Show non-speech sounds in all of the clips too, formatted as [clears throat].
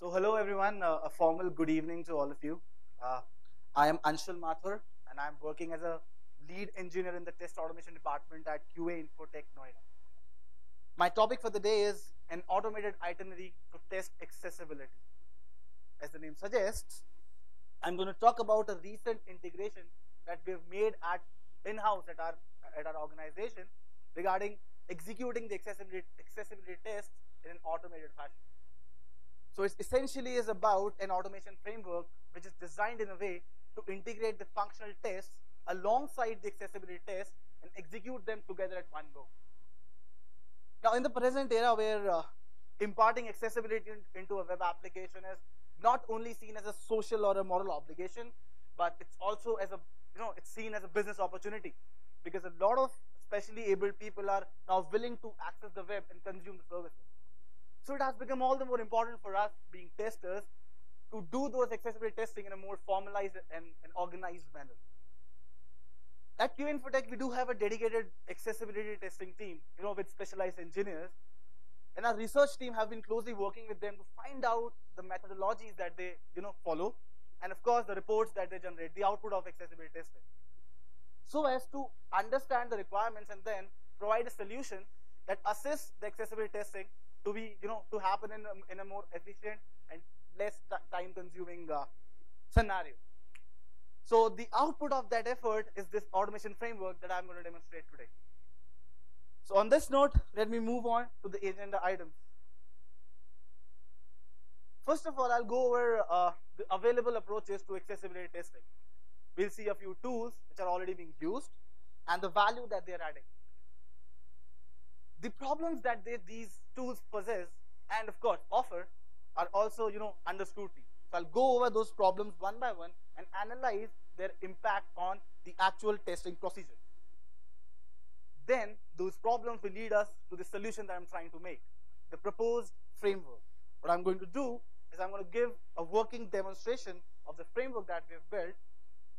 So hello everyone, uh, a formal good evening to all of you. Uh, I am Anshul Mathur and I'm working as a lead engineer in the test automation department at QA Infotech Noida. My topic for the day is an automated itinerary to test accessibility. As the name suggests, I'm going to talk about a recent integration that we've made at in-house at our at our organization regarding executing the accessibility accessibility tests in an automated fashion. So it essentially is about an automation framework which is designed in a way to integrate the functional tests alongside the accessibility tests and execute them together at one go. Now, in the present era where uh, imparting accessibility into a web application is not only seen as a social or a moral obligation, but it's also as a you know it's seen as a business opportunity because a lot of specially able people are now willing to access the web and consume the services. So it has become all the more important for us, being testers, to do those accessibility testing in a more formalized and, and organized manner. At Q Infotech, we do have a dedicated accessibility testing team, you know, with specialized engineers. And our research team have been closely working with them to find out the methodologies that they, you know, follow, and of course the reports that they generate, the output of accessibility testing. So as to understand the requirements and then provide a solution that assists the accessibility testing to be, you know, to happen in a, in a more efficient and less time consuming uh, scenario. So the output of that effort is this automation framework that I'm going to demonstrate today. So on this note, let me move on to the agenda items. First of all, I'll go over uh, the available approaches to accessibility testing. We'll see a few tools which are already being used and the value that they're adding. The problems that they, these tools possess and of course offer are also you know under scrutiny. So I'll go over those problems one by one and analyze their impact on the actual testing procedure. Then those problems will lead us to the solution that I'm trying to make, the proposed framework. What I'm going to do is I'm going to give a working demonstration of the framework that we have built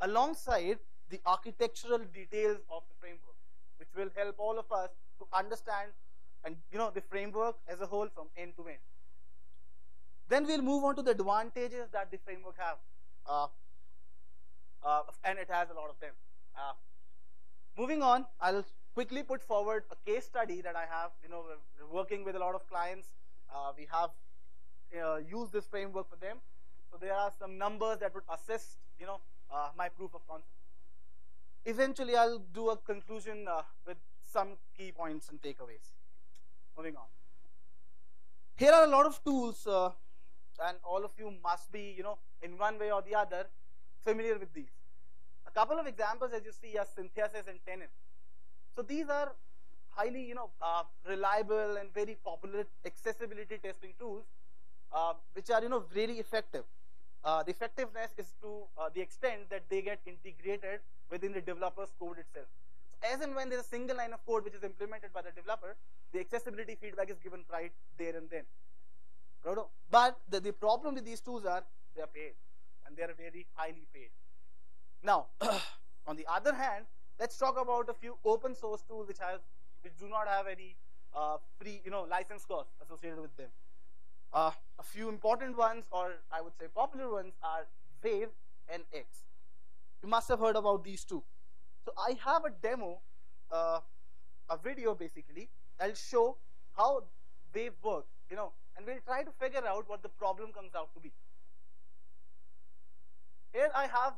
alongside the architectural details of the framework, which will help all of us to understand and you know the framework as a whole from end to end. Then we'll move on to the advantages that the framework have, uh, uh, and it has a lot of them. Uh, moving on, I'll quickly put forward a case study that I have. You know, we're working with a lot of clients. Uh, we have uh, used this framework for them. So there are some numbers that would assist, you know, uh, my proof of concept. Eventually, I'll do a conclusion with some key points and takeaways. Moving on. Here are a lot of tools, uh, and all of you must be, you know, in one way or the other, familiar with these. A couple of examples, as you see, are Synthesis and Tenon. So these are highly, you know, uh, reliable and very popular accessibility testing tools, uh, which are, you know, very effective. Uh, the effectiveness is to uh, the extent that they get integrated within the developer's code itself as and when there's a single line of code which is implemented by the developer, the accessibility feedback is given right there and then. But the, the problem with these tools are they are paid and they are very highly paid. Now, [clears throat] on the other hand, let's talk about a few open source tools which has which do not have any uh, free you know license costs associated with them. Uh, a few important ones, or I would say popular ones, are Wave and aXe. You must have heard about these two. So I have a demo, uh, a video basically. I'll show how they work, you know, and we'll try to figure out what the problem comes out to be. Here I have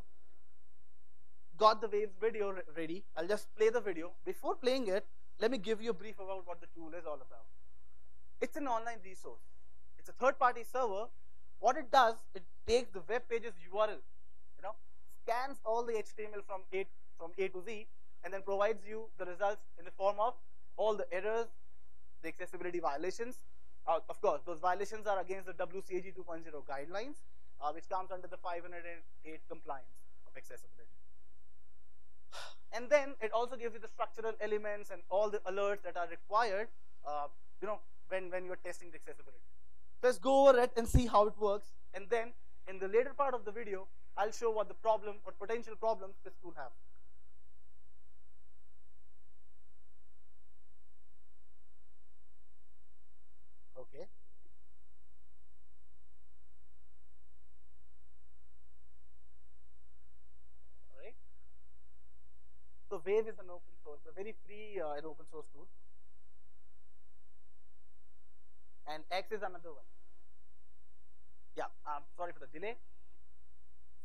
got the Waves video ready. I'll just play the video. Before playing it, let me give you a brief about what the tool is all about. It's an online resource. It's a third-party server. What it does, it takes the web page's URL, you know, scans all the HTML from A from A to Z and then provides you the results in the form of all the errors, the accessibility violations. Uh, of course, those violations are against the WCAG 2.0 guidelines, uh, which comes under the 508 compliance of accessibility. And then it also gives you the structural elements and all the alerts that are required, uh, you know, when, when you're testing the accessibility. Let's go over it and see how it works. And then in the later part of the video, I'll show what the problem, what potential problems this tool have. Okay. Right. So Wave is an open source, a very free uh, and open source tool. And aXe is another one. Yeah, I'm sorry for the delay.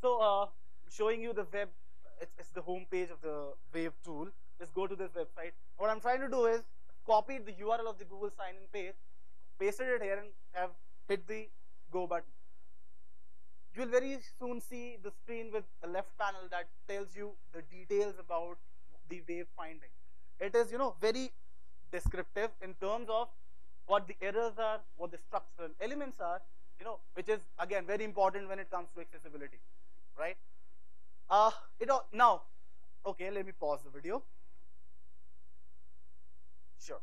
So uh, showing you the web, it's, it's the home page of the Wave tool. Just go to this website. What I'm trying to do is copy the URL of the Google sign-in page pasted it here, and have hit the go button. You will very soon see the screen with the left panel that tells you the details about the wave finding. It is, you know, very descriptive in terms of what the errors are, what the structural elements are, you know, which is again very important when it comes to accessibility, right? Uh, it all, now, okay, let me pause the video. Sure.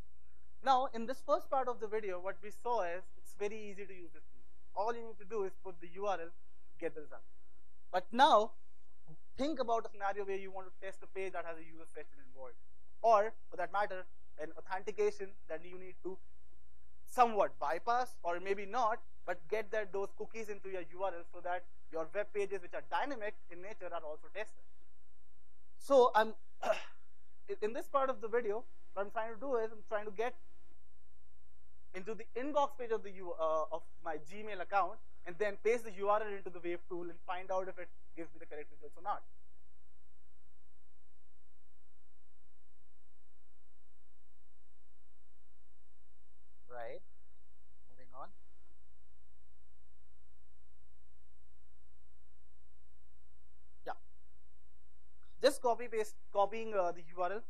Now, in this first part of the video, what we saw is it's very easy to use this. All you need to do is put the URL, get the result. But now, think about a scenario where you want to test a page that has a user session involved. Or, for that matter, an authentication that you need to somewhat bypass or maybe not, but get that those cookies into your URL so that your web pages which are dynamic in nature are also tested. So I'm [coughs] in this part of the video, what I'm trying to do is I'm trying to get into the inbox page of the uh, of my Gmail account and then paste the URL into the Wave tool and find out if it gives me the correct results or not. Right. Moving on. Yeah. Just copy paste, copying uh, the URL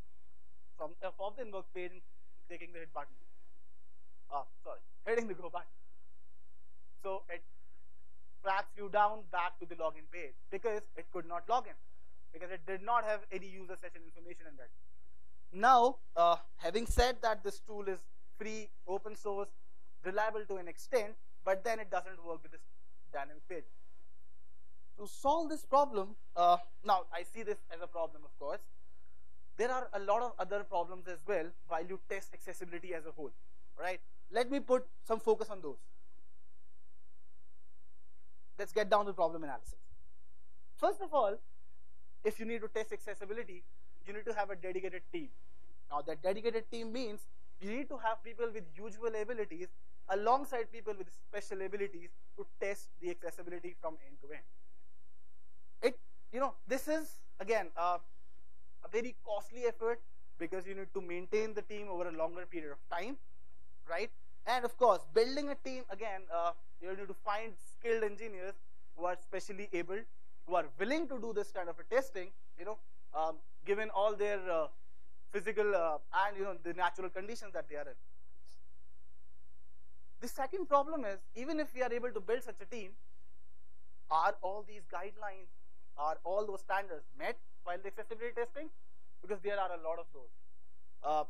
from, uh, from the inbox page and clicking the hit button. Ah, sorry, hitting the go button. So it tracks you down back to the login page because it could not log in because it did not have any user session information in that. Now, uh, having said that this tool is free, open source, reliable to an extent, but then it doesn't work with this dynamic page. To solve this problem, uh, now I see this as a problem, of course. There are a lot of other problems as well while you test accessibility as a whole, right? Let me put some focus on those. Let's get down to problem analysis. First of all, if you need to test accessibility, you need to have a dedicated team. Now, that dedicated team means you need to have people with usual abilities alongside people with special abilities to test the accessibility from end to end. It, you know, this is again a very costly effort because you need to maintain the team over a longer period of time, right? And of course, building a team again, uh, you need to find skilled engineers who are specially able, who are willing to do this kind of a testing, you know, um, given all their uh, physical uh, and you know the natural conditions that they are in. The second problem is even if we are able to build such a team, are all these guidelines, are all those standards met while the accessibility testing? Because there are a lot of those. Uh,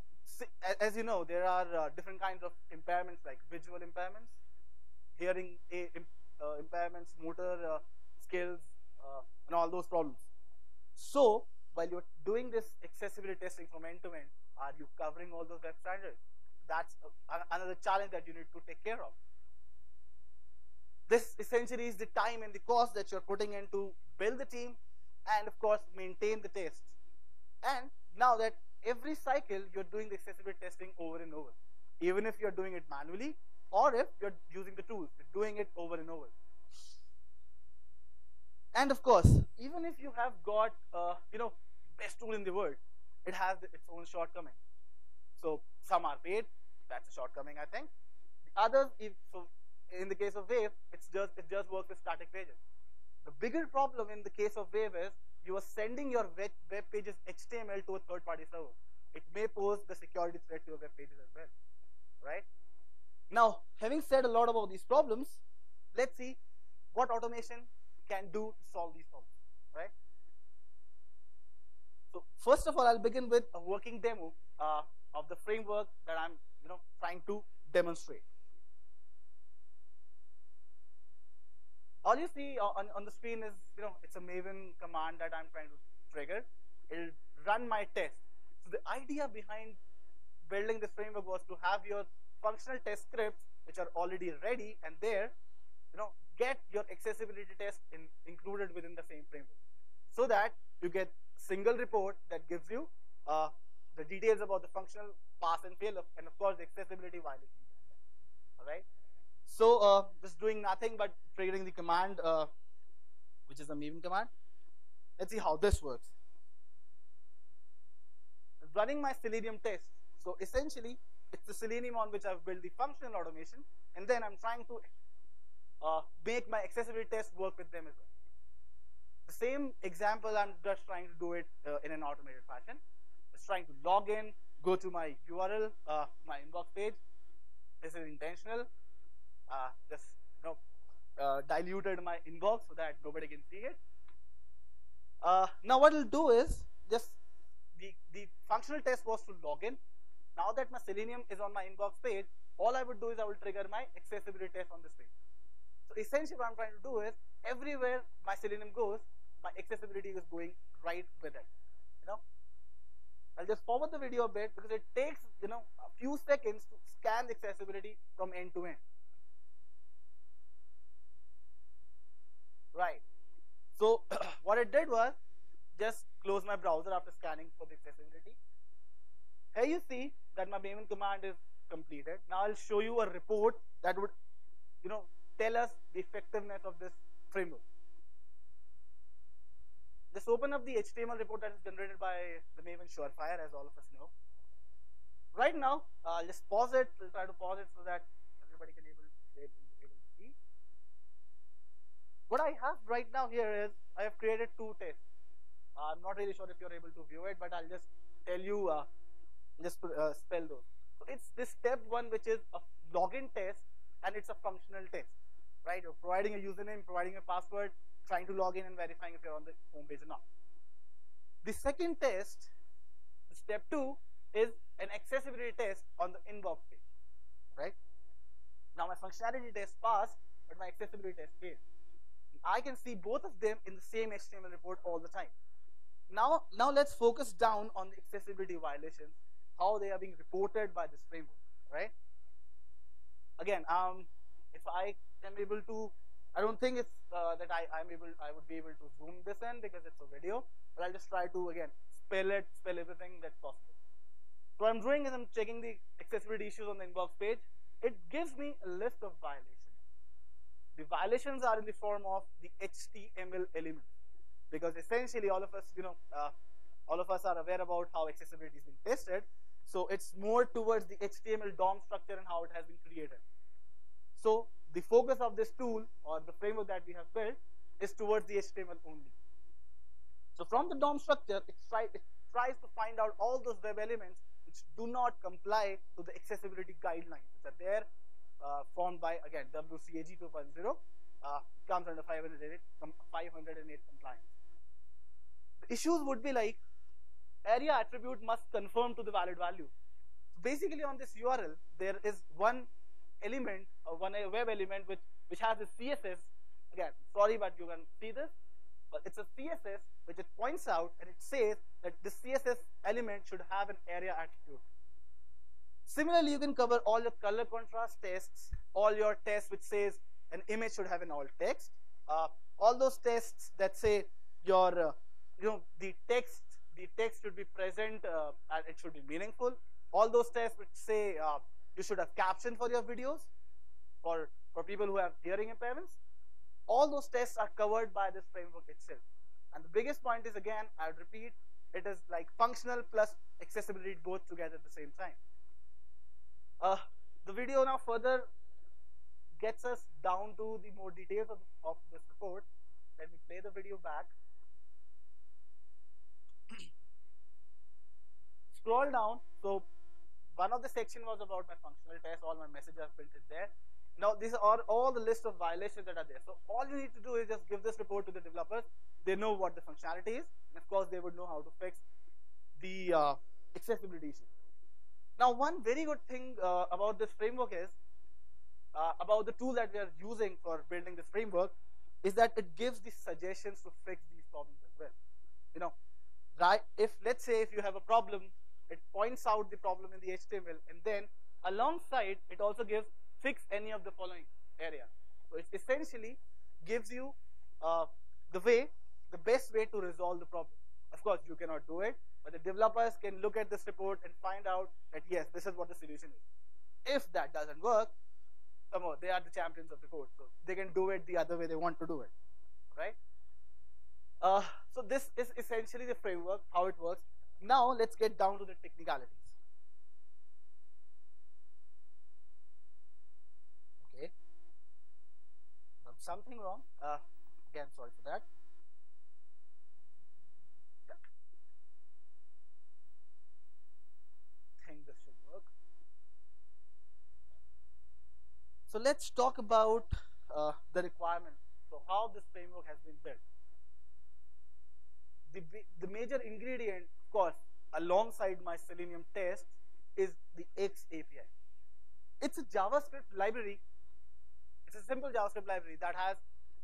as you know, there are uh, different kinds of impairments like visual impairments, hearing uh, impairments, motor uh, skills, and all those problems. So, while you're doing this accessibility testing from end to end, are you covering all those web standards? That's another challenge that you need to take care of. This essentially is the time and the cost that you're putting in to build the team and, of course, maintain the tests. And now that every cycle you're doing the accessibility testing over and over, even if you're doing it manually or if you're using the tools, you're doing it over and over. And of course, even if you have got, uh, you know, best tool in the world, it has its own shortcoming. So some are paid, that's a shortcoming, I think. The others, if, so in the case of Wave, it's just it just works with static pages. The bigger problem in the case of Wave is you are sending your web, web pages HTML to a third-party server. It may pose the security threat to your web pages as well, right? Now, having said a lot about these problems, let's see what automation can do to solve these problems, right? So first of all, I'll begin with a working demo uh, of the framework that I'm, you know, trying to demonstrate. All you see on, on the screen is, you know, it's a Maven command that I'm trying to trigger. It'll run my test. So the idea behind building this framework was to have your functional test scripts, which are already ready and there, you know, get your accessibility test in, included within the same framework. So that you get single report that gives you uh, the details about the functional pass and fail, of, and of course the accessibility violations. All right. So uh, just doing nothing but triggering the command, uh, which is the Maven command. Let's see how this works. Running my Selenium test. So essentially, it's the Selenium on which I've built the functional automation, and then I'm trying to uh, make my accessibility test work with them as well. The same example, I'm just trying to do it uh, in an automated fashion. Just trying to log in, go to my URL, uh, my inbox page. This is intentional. Uh, just you know, uh, diluted my inbox so that nobody can see it. Uh, now what it'll do is just the, the functional test was to log in. Now that my Selenium is on my inbox page, all I would do is I will trigger my accessibility test on this page. So essentially what I'm trying to do is everywhere my Selenium goes, my accessibility is going right with it. You know, I'll just forward the video a bit because it takes you know a few seconds to scan the accessibility from end to end. Right. So [clears throat] what it did was just close my browser after scanning for the accessibility. Here you see that my Maven command is completed. Now I'll show you a report that would, you know, tell us the effectiveness of this framework. Just open up the HTML report that is generated by the Maven Surefire, as all of us know. Right now, uh, I'll just pause it. We'll try to pause it so that everybody can able, able. What I have right now here is I have created two tests. Uh, I'm not really sure if you're able to view it, but I'll just tell you, uh, just uh, spell those. So it's this step one, which is a login test, and it's a functional test, right? You're providing a username, providing a password, trying to log in and verifying if you're on the home page or not. The second test, step two, is an accessibility test on the inbox page, right? Now my functionality test passed, but my accessibility test failed. I can see both of them in the same HTML report all the time. Now, now let's focus down on the accessibility violations, how they are being reported by this framework, right? Again, um, if I am able to I don't think it's uh, that I, I'm able, I would be able to zoom this in because it's a video, but I'll just try to, again, spell it, spell everything that's possible. So what I'm doing is I'm checking the accessibility issues on the inbox page. It gives me a list of violations. The violations are in the form of the HTML element because essentially all of us, you know, uh, all of us are aware about how accessibility is being tested. So it's more towards the HTML DOM structure and how it has been created. So the focus of this tool or the framework that we have built is towards the HTML only. So from the DOM structure, it, try, it tries to find out all those web elements which do not comply to the accessibility guidelines which are there formed by, again, WCAG 2.0. Uh, comes under 508, 508 compliance. The issues would be like ARIA attribute must conform to the valid value. So basically on this URL, there is one element or one web element which which has a css again sorry but you can see this but it's a css which it points out and it says that the css element should have an ARIA attribute similarly you can cover all your color contrast tests all your tests which says an image should have an alt text uh, all those tests that say your uh, you know the text the text should be present uh, and it should be meaningful all those tests which say uh, you should have caption for your videos for, for people who have hearing impairments. All those tests are covered by this framework itself. And the biggest point is again, I would repeat, it is like functional plus accessibility both together at the same time. Uh, the video now further gets us down to the more details of, of this report. Let me play the video back. [clears throat] Scroll down. So one of the section was about my functional test, all my messages are printed there. Now these are all the list of violations that are there. So all you need to do is just give this report to the developers. They know what the functionality is, and of course they would know how to fix the uh, accessibility issue. Now one very good thing uh, about this framework is, uh, about the tool that we are using for building this framework, is that it gives the suggestions to fix these problems as well. You know, right? If let's say if you have a problem it points out the problem in the HTML and then alongside it also gives fix any of the following area. So it essentially gives you uh, the way, the best way to resolve the problem. Of course, you cannot do it. But the developers can look at this report and find out that yes, this is what the solution is. If that doesn't work, come on, they are the champions of the code, so they can do it the other way they want to do it, right? Uh, so this is essentially the framework, how it works. Now let's get down to the technicalities. Okay. Something wrong. Uh, again, sorry for that. Yeah. Think this should work. So let's talk about uh, the requirements. So how this framework has been built the, the major ingredient, of course, alongside my Selenium test is the aXe API. It's a JavaScript library. It's a simple JavaScript library that has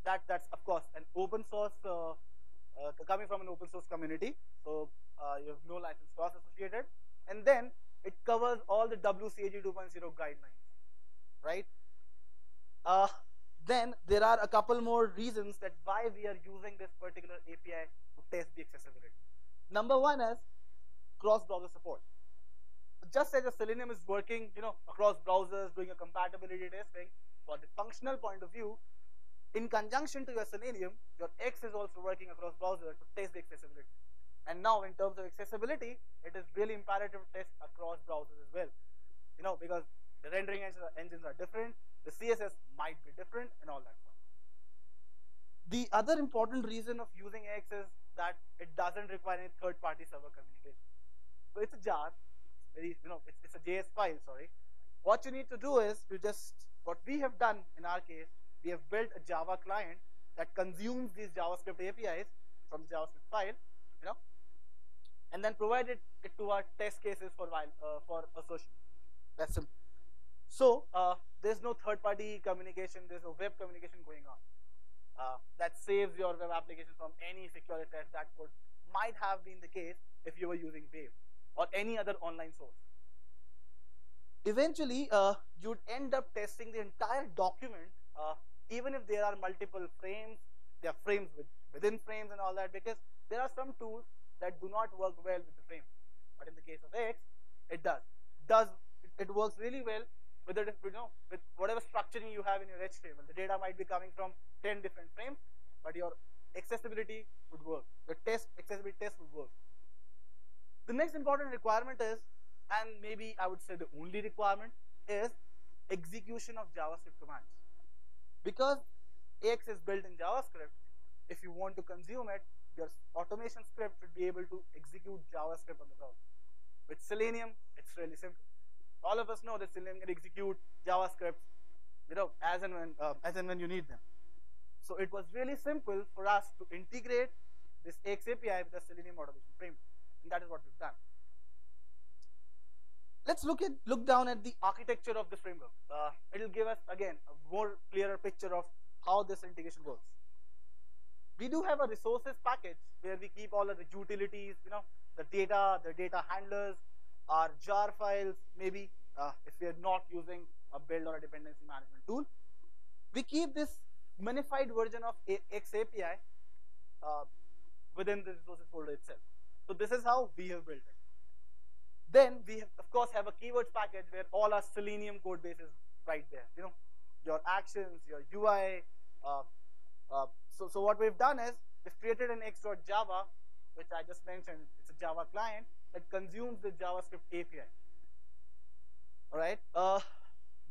that that's of course an open source uh, uh, coming from an open source community. So uh, you have no license cost associated, and then it covers all the WCAG 2.0 guidelines, right? Uh, then there are a couple more reasons that why we are using this particular API to test the accessibility. Number one is cross-browser support. Just as a Selenium is working, you know, across browsers, doing a compatibility testing, for the functional point of view, in conjunction to your Selenium, your aXe is also working across browsers to test the accessibility. And now, in terms of accessibility, it is really imperative to test across browsers as well. You know, because the rendering engines are different, the CSS might be different, and all that stuff. The other important reason of using aXe is that it doesn't require any third-party server communication. So it's a jar, very you know, it's, it's a JS file. Sorry. What you need to do is you just what we have done in our case, we have built a Java client that consumes these JavaScript APIs from the JavaScript file, you know, and then provided it to our test cases for while uh, for assertion. That's simple. So uh, there's no third-party communication. There's no web communication going on uh, that saves your web application from any security threat that could might have been the case if you were using Wave or any other online source. Eventually, uh, you'd end up testing the entire document, uh, even if there are multiple frames, there are frames with, within frames and all that, because there are some tools that do not work well with the frames. But in the case of aXe, it does. Does it works really well with the you know with whatever structuring you have in your HTML. The data might be coming from 10 different frames, but your accessibility would work. Your test accessibility test would work. The next important requirement is, and maybe I would say the only requirement is execution of JavaScript commands. Because aXe is built in JavaScript, if you want to consume it, your automation script should be able to execute JavaScript on the browser. With Selenium, it's really simple. All of us know that Selenium can execute JavaScript, you know, as and when uh, as and when you need them. So it was really simple for us to integrate this aXe API with the Selenium automation framework, and that is what we've done. Let's look at look down at the architecture of the framework. Uh, it will give us again a more clearer picture of how this integration works. We do have a resources package where we keep all of the utilities, you know, the data, the data handlers, our jar files, maybe uh, if we are not using a build or a dependency management tool. We keep this minified version of aXe API uh, within the resources folder itself. So this is how we have built it. Then we of course have a keywords package where all our Selenium code base is right there. You know, your actions, your UI. Uh, uh, so so what we've done is we've created an x.java, which I just mentioned. It's a Java client that consumes the JavaScript API. All right. Uh,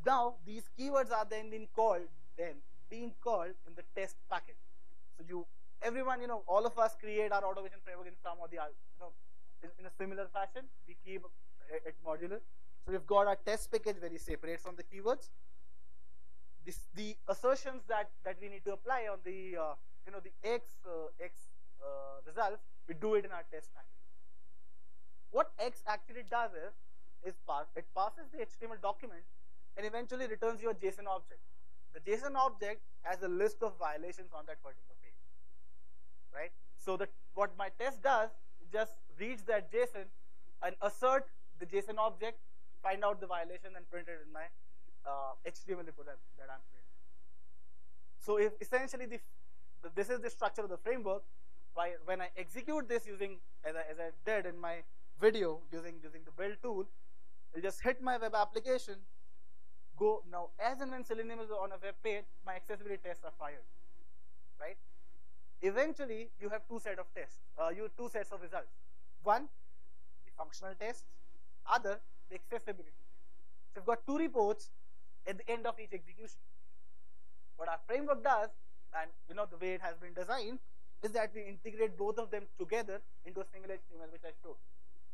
now these keywords are then being called then being called in the test package. So you, everyone, you know, all of us create our automation framework in some or the other, you know, in, in a similar fashion. We keep it modular. So we've got our test package very separate from the keywords. This, the assertions that that we need to apply on the uh, you know the aXe uh, aXe uh, results, we do it in our test package. What aXe actually does is is pass, it passes the HTML document and eventually returns you a JSON object the JSON object has a list of violations on that particular page, right? So that what my test does, just reads that JSON and assert the JSON object, find out the violation and print it in my uh, HTML report that, that I'm creating. So if essentially the, the, this is the structure of the framework, Why, when I execute this using, as I, as I did in my video using, using the build tool, I'll just hit my web application, go, now as and when Selenium is on a web page, my accessibility tests are fired, right? Eventually, you have two set of tests, uh, you two sets of results. One, the functional tests, other, the accessibility test. So you've got two reports at the end of each execution. What our framework does, and you know the way it has been designed, is that we integrate both of them together into a single HTML, which I showed.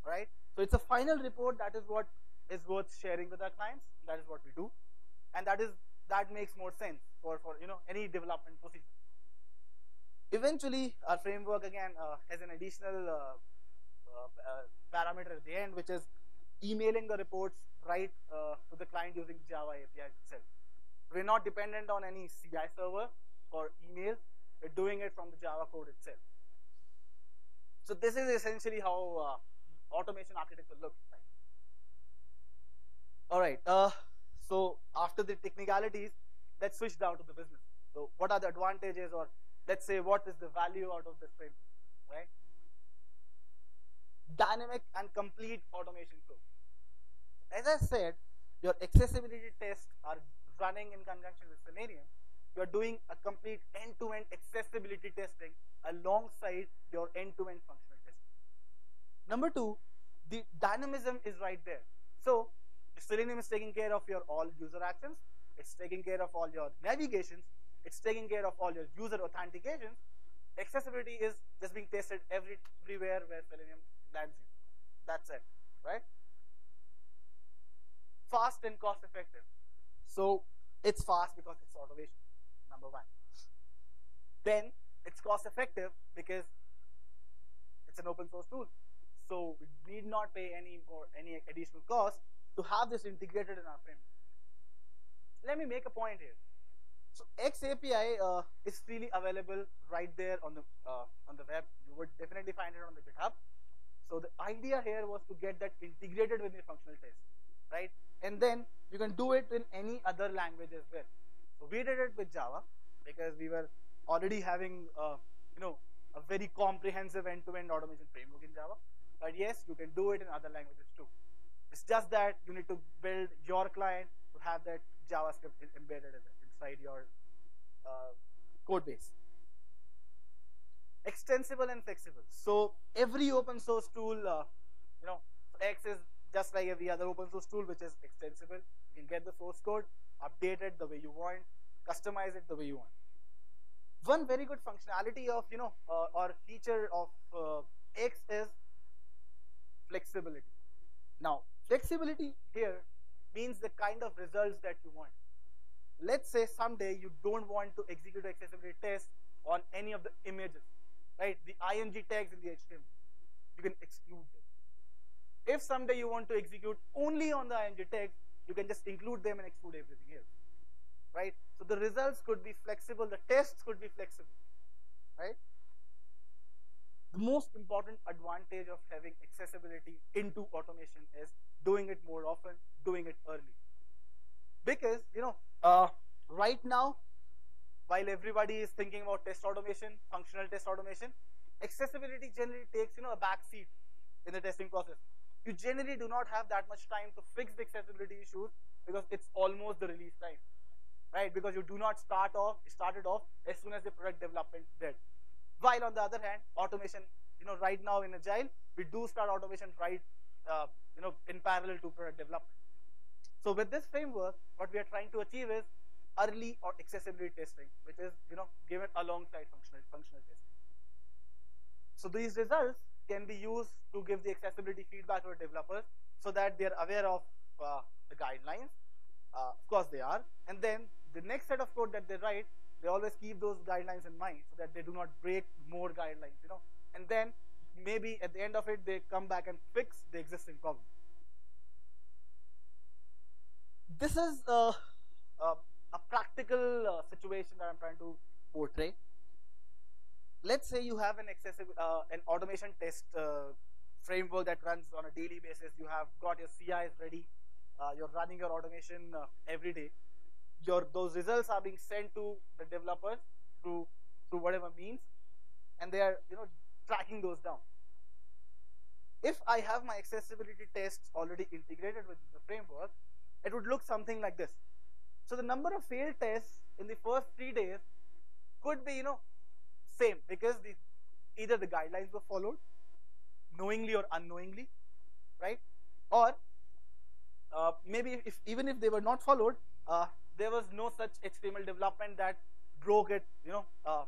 Right? So it's a final report. That is what is worth sharing with our clients. That is what we do, and that is that makes more sense for for you know any development procedure. Eventually, our framework again uh, has an additional uh, uh, uh parameter at the end, which is emailing the reports right uh, to the client using Java API itself. We're not dependent on any CI server or email. We're doing it from the Java code itself. So this is essentially how uh, automation architecture looks like. All right. Uh, so after the technicalities, let's switch down to the business. So what are the advantages, or let's say what is the value out of this framework, right? Dynamic and complete automation flow. As I said, your accessibility tests are running in conjunction with Selenium. You are doing a complete end-to-end -end accessibility testing alongside your end-to-end -end functional testing. Number two, the dynamism is right there. So Selenium is taking care of your all user actions. It's taking care of all your navigations. It's taking care of all your user authentications. Accessibility is just being tested every, everywhere where Selenium lands you. That's it, right? Fast and cost effective. So it's fast because it's automation, number one. Then it's cost effective because it's an open source tool. So we need not pay any more any additional cost to have this integrated in our framework. Let me make a point here. So aXe API uh, is freely available right there on the uh, on the web. You would definitely find it on the GitHub. So the idea here was to get that integrated with the functional test, right? And then you can do it in any other language as well. So we did it with Java because we were already having, uh, you know, a very comprehensive end-to-end automation framework in Java. But yes, you can do it in other languages too. It's just that you need to build your client to have that JavaScript embedded inside your uh, code base. Extensible and flexible. So every open source tool, uh, you know, aXe is just like every other open source tool which is extensible. You can get the source code, update it the way you want, customize it the way you want. One very good functionality of, you know, uh, or feature of uh, aXe is flexibility. Now, flexibility here means the kind of results that you want. Let's say someday you don't want to execute accessibility test on any of the images, right? The img tags in the HTML. You can exclude them. If someday you want to execute only on the img tags, you can just include them and exclude everything else, right? So the results could be flexible, the tests could be flexible, right? Most important advantage of having accessibility into automation is doing it more often, doing it early. Because, you know, uh, right now, while everybody is thinking about test automation, functional test automation, accessibility generally takes, you know, a back seat in the testing process you generally do not have that much time to fix the accessibility issues because it's almost the release time, right? Because you do not start off, started off as soon as the product development did. While on the other hand, automation, you know, right now in Agile, we do start automation right, uh, you know, in parallel to product development. So with this framework, what we are trying to achieve is early or accessibility testing, which is, you know, given alongside functional, functional testing. So these results can be used to give the accessibility feedback to developers so that they're aware of uh, the guidelines. Uh, of course they are. And then the next set of code that they write, they always keep those guidelines in mind so that they do not break more guidelines, you know. And then maybe at the end of it, they come back and fix the existing problem. This is uh, uh a practical uh, situation that I'm trying to portray let's say you have an accessible uh, an automation test framework that runs on a daily basis you have got your CIs ready you're running your automation every day your those results are being sent to the developers through through whatever means and they are you know tracking those down. If I have my accessibility tests already integrated with the framework, it would look something like this. So the number of failed tests in the first three days could be you know same because the either the guidelines were followed knowingly or unknowingly, right? Or uh, maybe if even if they were not followed, uh, there was no such HTML development that broke it, you know, uh,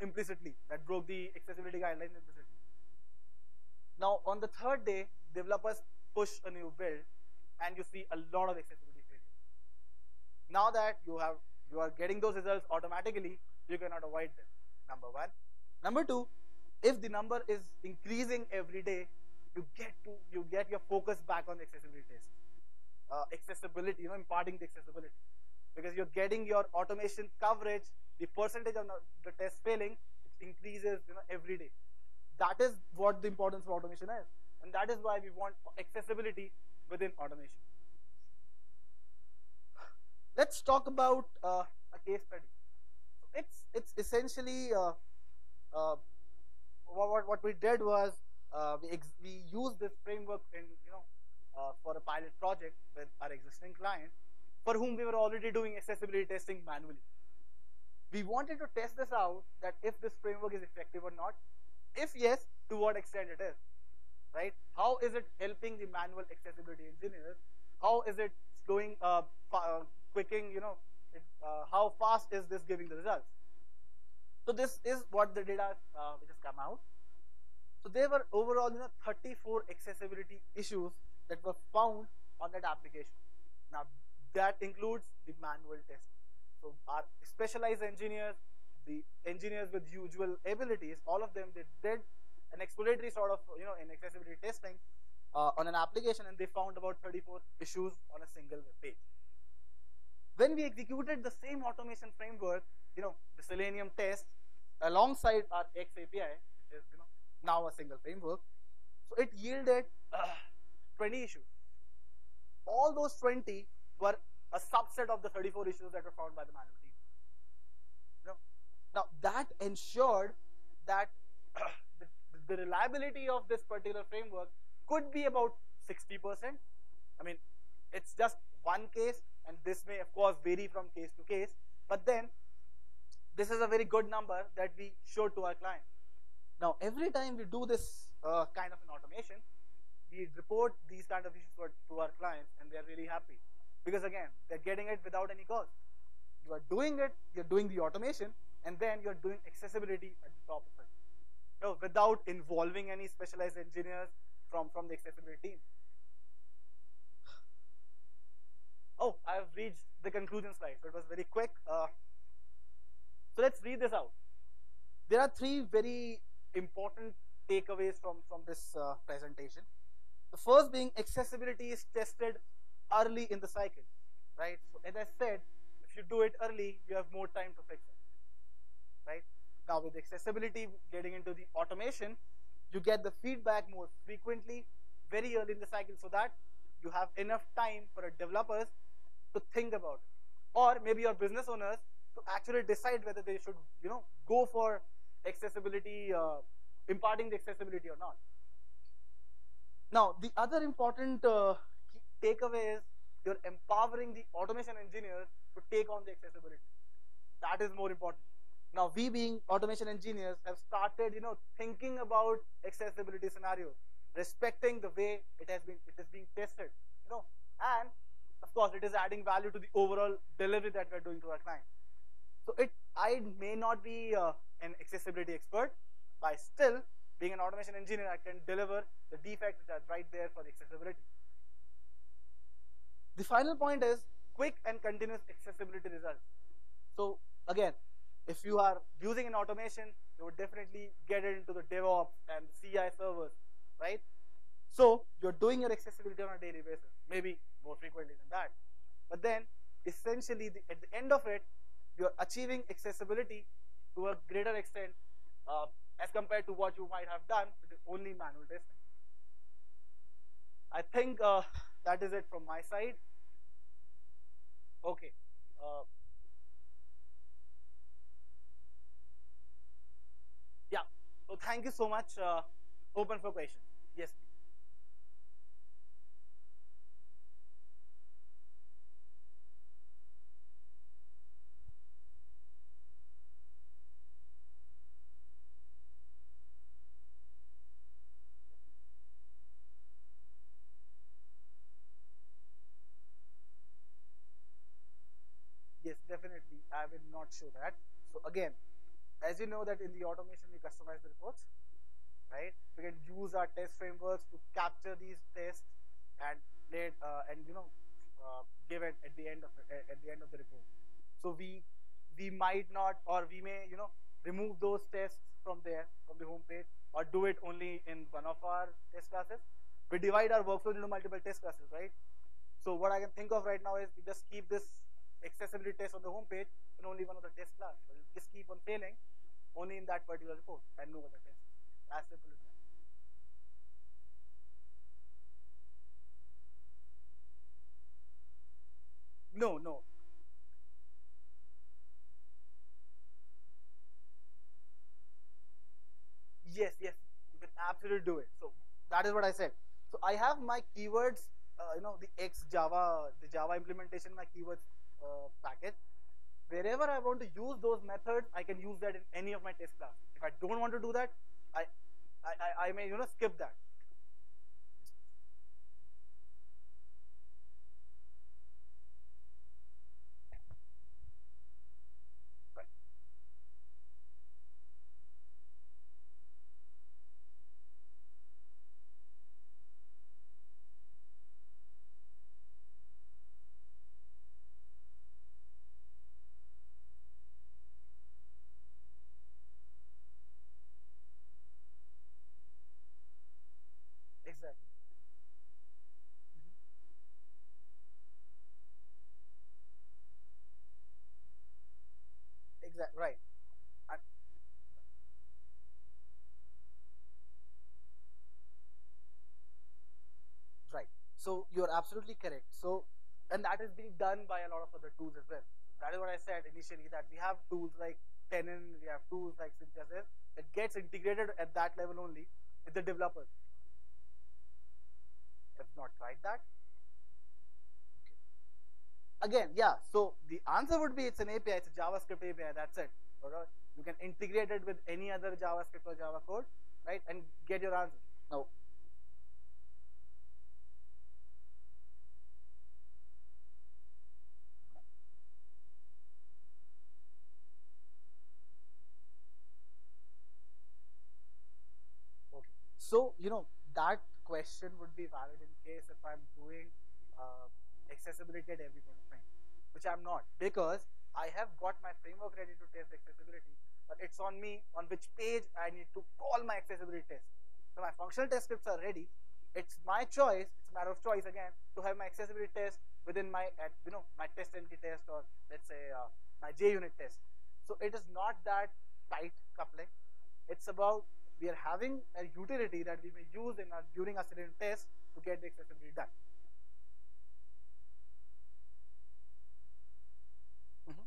implicitly, that broke the accessibility guidelines implicitly. Now, on the third day, developers push a new build, and you see a lot of accessibility failures. Now that you have you are getting those results automatically, you cannot avoid them. Number one. Number two, if the number is increasing every day, you get to you get your focus back on accessibility test. Uh, accessibility, you know, imparting the accessibility because you're getting your automation coverage, the percentage of the test failing increases you know every day. That is what the importance of automation is, and that is why we want accessibility within automation. Let's talk about uh, a case study. It's it's essentially uh, uh, what what we did was uh, we we used this framework in you know uh, for a pilot project with our existing client for whom we were already doing accessibility testing manually. We wanted to test this out that if this framework is effective or not. If yes, to what extent it is, right? How is it helping the manual accessibility engineers? How is it slowing, uh, uh quicking, you know, it, uh, how fast is this giving the results? So this is what the data uh, which has come out. So there were overall, you know, 34 accessibility issues that were found on that application. Now that includes the manual testing. So our specialized engineers, the engineers with usual abilities, all of them they did an exploratory sort of you know in accessibility testing uh, on an application, and they found about 34 issues on a single web page. When we executed the same automation framework, you know, the Selenium test alongside our aXe API, which is you know now a single framework, so it yielded uh, 20 issues. All those 20 were a subset of the 34 issues that were found by the manual team. Now that ensured that the, [clears throat] the reliability of this particular framework could be about 60%. I mean, it's just one case, and this may of course vary from case to case, but then this is a very good number that we showed to our client. Now, every time we do this uh, kind of an automation, we report these kind of issues to our clients, and they are really happy because again they're getting it without any cost. You are doing it you're doing the automation and then you're doing accessibility at the top of it. You know, without involving any specialized engineers from from the accessibility team. Oh i've reached the conclusion slide so it was very quick. Uh, so let's read this out. There are three very important takeaways from from this uh, presentation. The first being accessibility is tested early in the cycle, right? So as I said, if you do it early, you have more time to fix it, right? Now with accessibility getting into the automation, you get the feedback more frequently, very early in the cycle, so that you have enough time for developers to think about it, or maybe your business owners to actually decide whether they should, you know, go for accessibility, uh, imparting the accessibility or not. Now, the other important uh, takeaway is you're empowering the automation engineers to take on the accessibility. That is more important. Now, we being automation engineers have started, you know, thinking about accessibility scenarios, respecting the way it has been, it is being tested, you know, and of course, it is adding value to the overall delivery that we're doing to our client. So, it I may not be uh, an accessibility expert, but still, being an automation engineer, I can deliver the defects which are right there for the accessibility. The final point is quick and continuous accessibility results. So again, if you are using an automation, you would definitely get it into the DevOps and CI servers, right? So you're doing your accessibility on a daily basis, maybe more frequently than that. But then essentially the, at the end of it, you're achieving accessibility to a greater extent uh, as compared to what you might have done with only manual testing. I think uh, that is it from my side. Okay. Uh, yeah. So thank you so much. Uh, open for questions. Yes, please. Yes, definitely. I will not show that. So again, as you know that in the automation we customize the reports, right? We can use our test frameworks to capture these tests and uh, and you know uh, give it at the end of at the end of the report. So we we might not or we may you know remove those tests from there from the home page or do it only in one of our test classes. We divide our workflow into multiple test classes, right? So what I can think of right now is we just keep this accessibility test on the home page in only one of the test class. We'll just keep on failing only in that particular report and no other test. As simple as that. No, no. Yes, yes, you can absolutely do it. So that is what I said. So I have my keywords, uh, you know, the aXe Java, the Java implementation, my keywords uh, package. Wherever I want to use those methods, I can use that in any of my test class. If I don't want to do that, I, I, I, I may, you know, skip that. Right. Exactly. Mhm. Exactly. Right. And, right. So you're absolutely correct. So, and that is being done by a lot of other tools as well. That is what I said initially that we have tools like Tenon, we have tools like Synthesis. It gets integrated at that level only with the developers. Have not tried that. Again, yeah. So the answer would be it's an API. It's a JavaScript API. That's it. You can integrate it with any other JavaScript or Java code, right, and get your answer. Now, Okay. So, you know, that question would be valid in case if I'm doing uh, accessibility at every point of time, which I'm not because I have got my framework ready to test accessibility, but it's on me on which page I need to call my accessibility test. So my functional test scripts are ready. It's my choice. It's a matter of choice again to have my accessibility test within my, at, you know, my TestNG test or let's say uh, my JUnit test. So it is not that tight coupling. It's about we are having a utility that we may use in our during a certain test to get the accessibility done. Mhm.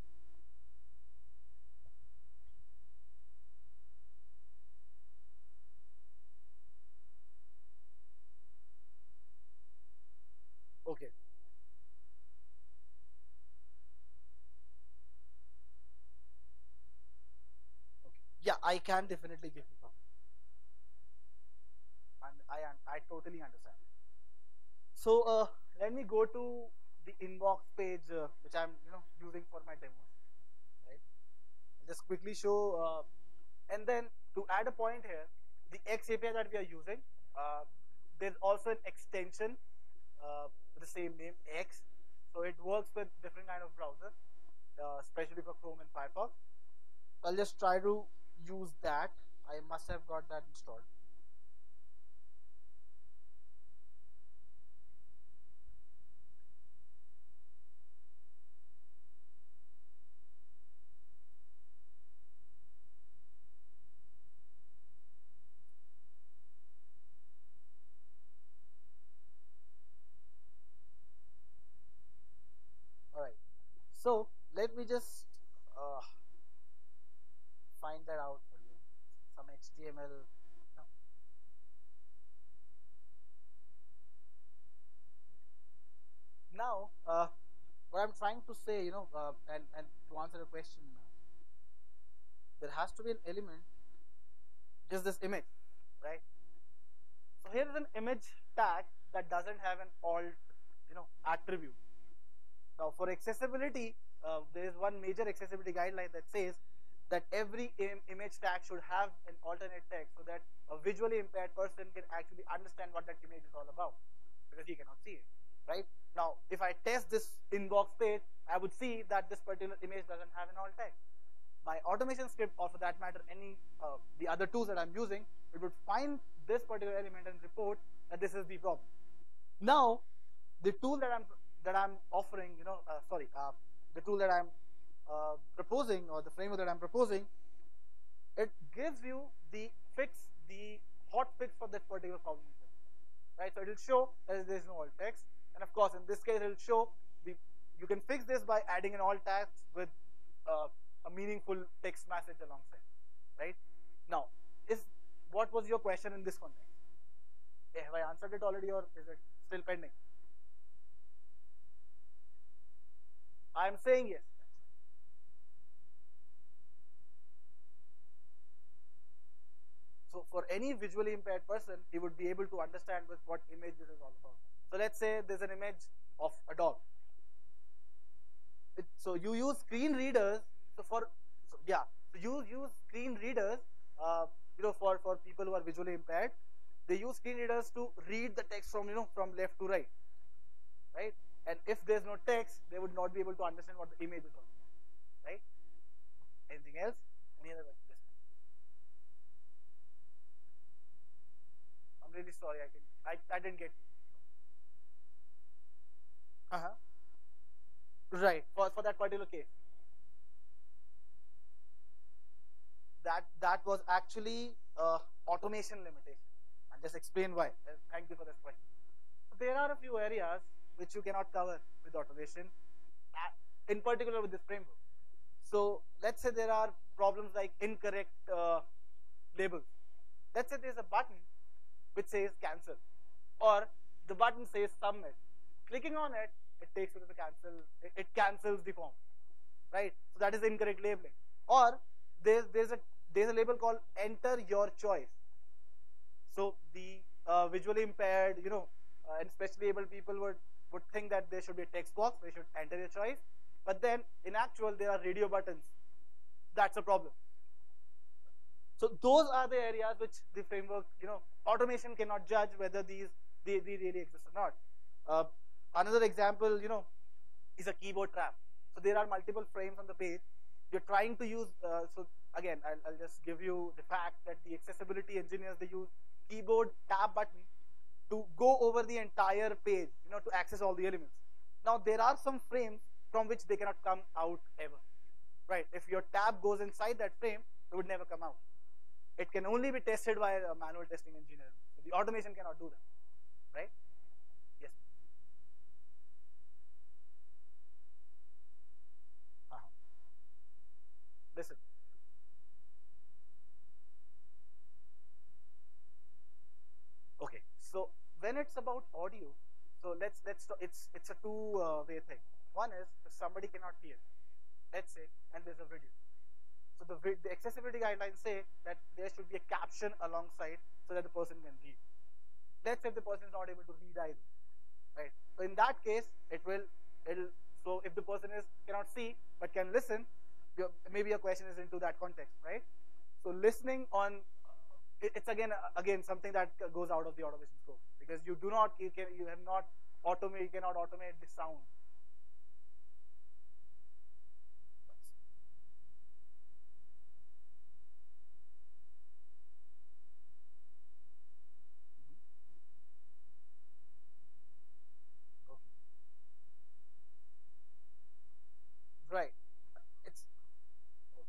Okay. Okay. Yeah, I can definitely give you some. And I I totally understand. So uh, let me go to the inbox page uh, which I'm you know using for my demos, right? I'll just quickly show, uh, and then to add a point here, the aXe API that we are using, uh, there's also an extension uh, the same name aXe, so it works with different kind of browsers, uh, especially for Chrome and Firefox. I'll just try to use that. I must have got that installed. just uh, find that out for you. Some HTML. Now, uh, what I'm trying to say, you know, uh, and, and to answer the question now, there has to be an element, just this image, right? So here is an image tag that doesn't have an alt, you know, attribute. Now for accessibility, uh, there is one major accessibility guideline that says that every Im image tag should have an alternate text so that a visually impaired person can actually understand what that image is all about because he cannot see it, right? Now, if I test this inbox page, I would see that this particular image doesn't have an alt text. My automation script, or for that matter, any uh, the other tools that I'm using, it would find this particular element and report that this is the problem. Now, the tool that I'm that I'm offering, you know, uh, sorry, uh, the tool that I'm uh, proposing or the framework that I'm proposing, it gives you the fix, the hot fix for that particular problem, right? So it will show that there is no alt text, and of course, in this case, it will show the you can fix this by adding an alt text with uh, a meaningful text message alongside, right? Now, is what was your question in this context? Have I answered it already, or is it still pending? I am saying yes. So for any visually impaired person, he would be able to understand with what image this is all about. So let's say there's an image of a dog. It, so you use screen readers. So for so yeah, so you use screen readers. Uh, you know, for for people who are visually impaired, they use screen readers to read the text from you know from left to right, right? And if there's no text, they would not be able to understand what the image is all about, right? Anything else? Any other questions? I'm really sorry. I can I, I didn't get you. Uh huh. Right. For for that particular case. That that was actually uh, automation limitation. I'll just explain why. Uh, thank you for this question. So there are a few areas which you cannot cover with automation, in particular with this framework. So let's say there are problems like incorrect uh, labels. Let's say there's a button which says cancel, or the button says submit. Clicking on it, it takes you to the cancel. It, it cancels the form, right? So that is incorrect labeling. Or there's there's a there's a label called enter your choice. So the uh, visually impaired, you know, uh, and especially able people would would think that there should be a text box where you should enter your choice. But then in actual, there are radio buttons. That's a problem. So those are the areas which the framework, you know, automation cannot judge whether these they, they really exist or not. Uh, another example, you know, is a keyboard trap. So there are multiple frames on the page. You're trying to use. Uh, so again, I'll, I'll just give you the fact that the accessibility engineers they use keyboard tab button to go over the entire page, you know, to access all the elements. Now there are some frames from which they cannot come out ever, right? If your tab goes inside that frame, it would never come out. It can only be tested by a manual testing engineer. So the automation cannot do that, right? Yes. Uh -huh. Listen. Okay, so when it's about audio, so let's let's it's it's a two uh, way thing. One is if somebody cannot hear, let's say, and there's a video. So the, the accessibility guidelines say that there should be a caption alongside so that the person can read. Let's say the person is not able to read either, right? So in that case, it will it'll so if the person is cannot see but can listen, your, maybe your question is into that context, right? So listening on it's again again something that goes out of the automation scope. Because you do not you can you have not automate you cannot automate the sound Right. It's okay.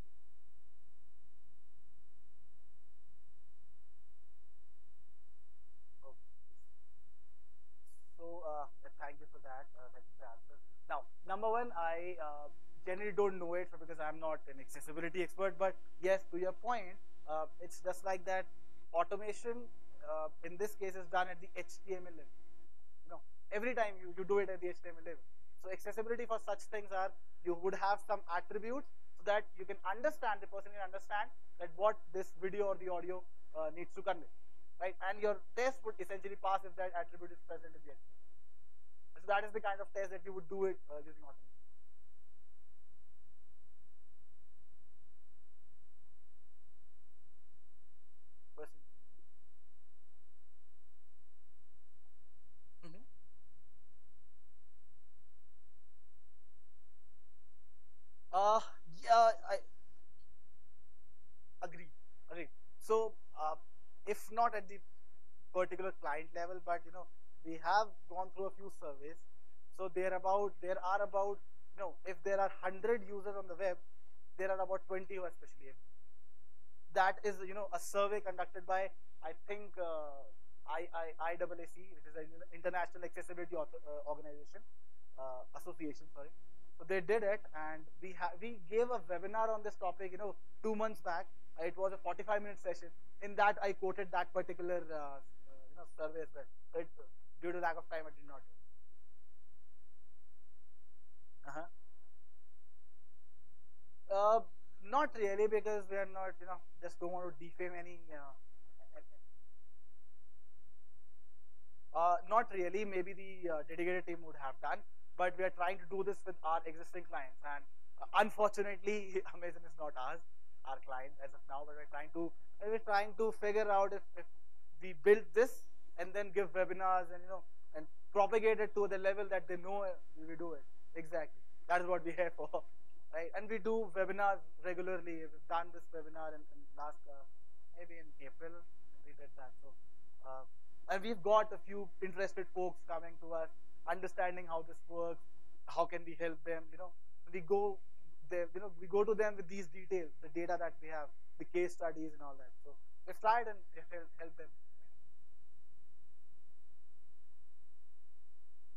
Okay. So uh, thank you for that. Uh, thank you for the answer. Now, number one, I uh, generally don't know it because I'm not an accessibility expert. But yes, to your point, uh, it's just like that. Automation uh, in this case is done at the HTML level. You know, every time you, you do it at the HTML level. So accessibility for such things are you would have some attributes so that you can understand the person can understand that what this video or the audio uh, needs to convey, right? And your test would essentially pass if that attribute is present in the HTML. So that is the kind of test that you would do it uh, using automation. Mhm. Uh, yeah, I agree. Agree. So, uh, not at the particular client level, but you know, we have gone through a few surveys. So there about there are about you know if there are hundred users on the web, there are about twenty who are specially. That is you know a survey conducted by I think uh, I, I, IAAC, which is an international accessibility uh, organization uh, association. Sorry. So they did it, and we we gave a webinar on this topic. You know, two months back. It was a 45 minute session. In that, I quoted that particular uh, uh, you know survey as well. Due to lack of time, I did not. Uh-huh. Uh, not really, because we are not, you know, just don't want to defame any. Uh, uh, not really. Maybe the uh, dedicated team would have done, but we are trying to do this with our existing clients, and uh, unfortunately, [laughs] Amazon is not ours, our client as of now. But we're trying to, we're trying to figure out if, if we build this and then give webinars and you know and propagate it to the level that they know we do it. Exactly. That is what we're here for. [laughs] Right? And we do webinars regularly. We've done this webinar in, in last uh, maybe in April. We did that. So uh, and we've got a few interested folks coming to us, understanding how this works, how can we help them. You know, we go there. You know, we go to them with these details, the data that we have, the case studies and all that. So we've tried and help, help them.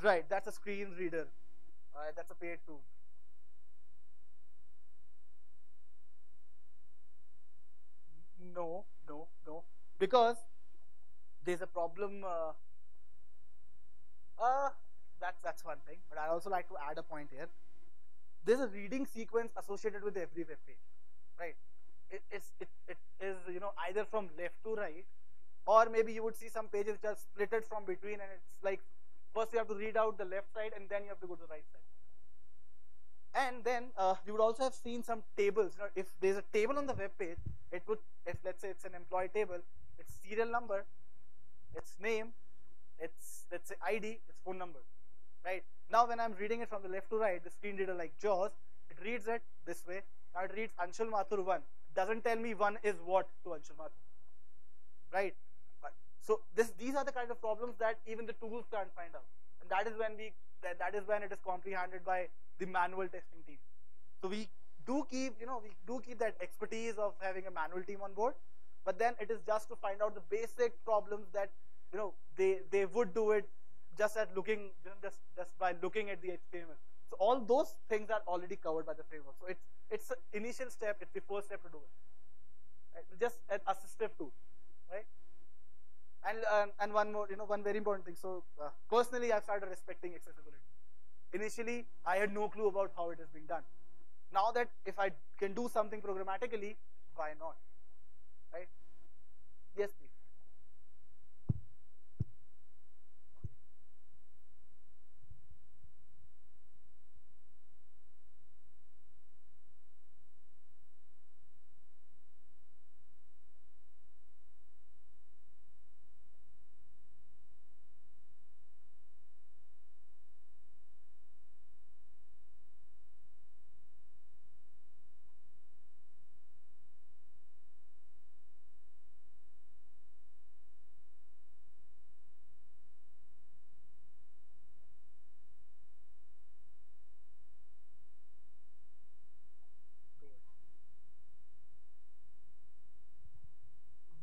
Right, that's a screen reader. Right, that's a paid tool. No, no, no. Because there's a problem. Uh, uh, that's that's one thing. But I'd also like to add a point here. There's a reading sequence associated with every web page, right? It, it's it, it is you know either from left to right, or maybe you would see some pages which are splitted from between, and it's like first you have to read out the left side, and then you have to go to the right side. And then uh, you would also have seen some tables. You know, if there's a table on the web page, it would, if let's say it's an employee table, its serial number, its name, its let's say ID, its phone number, right? Now when I'm reading it from the left to right, the screen reader like JAWS, it reads it this way. Now it reads Anshul Mathur one. Doesn't tell me one is what to Anshul Mathur, right? So this, these are the kind of problems that even the tools can't find out, and that is when we that, that is when it is comprehended by the manual testing team. So we do keep you know we do keep that expertise of having a manual team on board, but then it is just to find out the basic problems that you know they they would do it just at looking just just by looking at the HTML. So all those things are already covered by the framework. So it's it's an initial step. It's the first step to do it. Right? Just an assistive tool, right? And uh, and one more, you know, one very important thing. So uh, personally, I've started respecting accessibility. Initially, I had no clue about how it is being done. Now that if I can do something programmatically, why not? Right? Yes, please.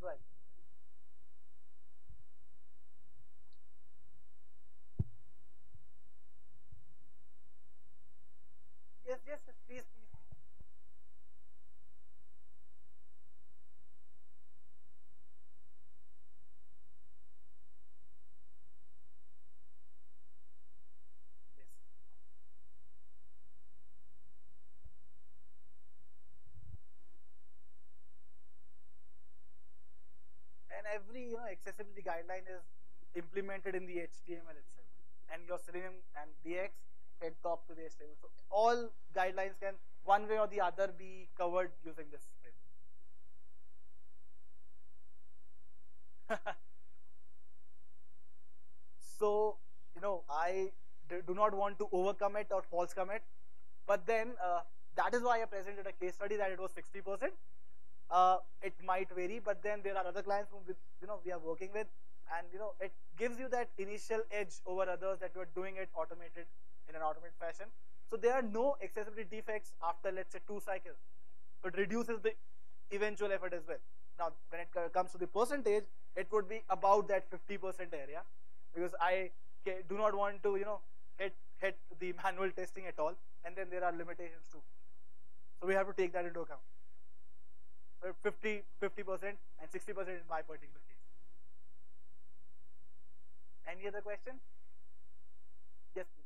Right. Yes, yes, yes, please, please. Yes. Every you know accessibility guideline is implemented in the HTML itself, and your Selenium and DX head top to the HTML. So all guidelines can one way or the other be covered using this framework. [laughs] so you know I do not want to overcome it or false commit, but then uh, that is why I presented a case study that it was 60 percent uh, it might vary, but then there are other clients whom we, you know we are working with, and you know it gives you that initial edge over others that you are doing it automated in an automated fashion. So there are no accessibility defects after let's say two cycles. It reduces the eventual effort as well. Now when it comes to the percentage, it would be about that 50% area because I do not want to you know hit hit the [laughs] manual testing at all, and then there are limitations too. So we have to take that into account. Uh, 50, 50% and 60% in my particular case. Any other question? Yes, please.